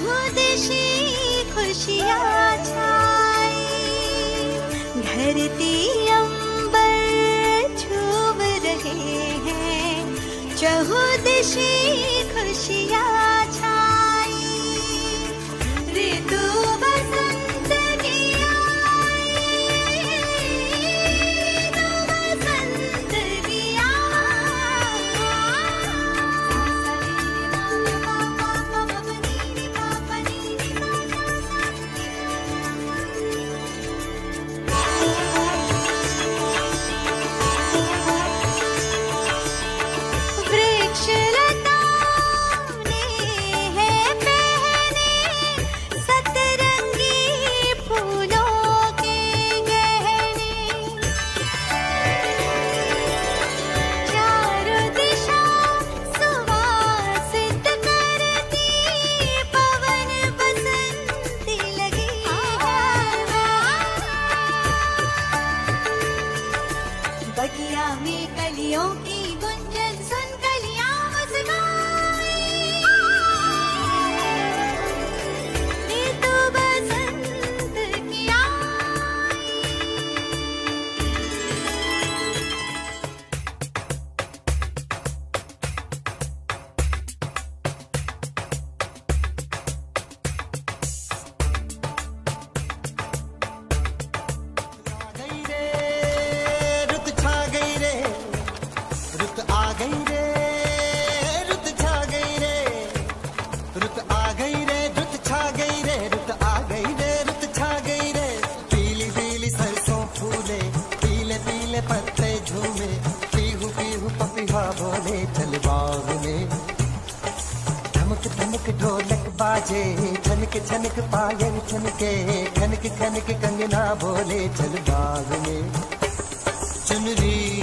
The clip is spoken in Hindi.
दिशी खुशियाँ छाई धरती अंबर झूम रहे हैं। चहु दिशी खुशियाँ छाई बगिया में कलियों की पत्ते झूमे, पीहू पीहू, पपीहा बोले, चल बाग में। धमक धमक ढोलक बाजे झनक छनक पायल छनके खनक खनक कंगना बोले, चल बाग में। चुनरी